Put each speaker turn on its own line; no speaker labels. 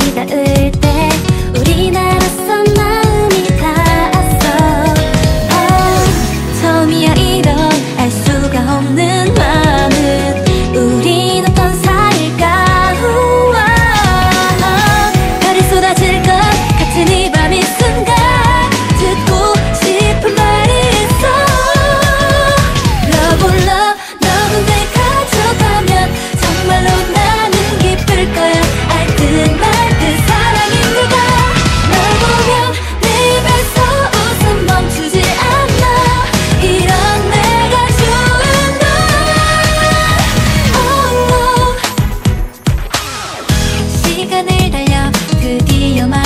しう浮て売りならす 시간을 달려 그 드디어 말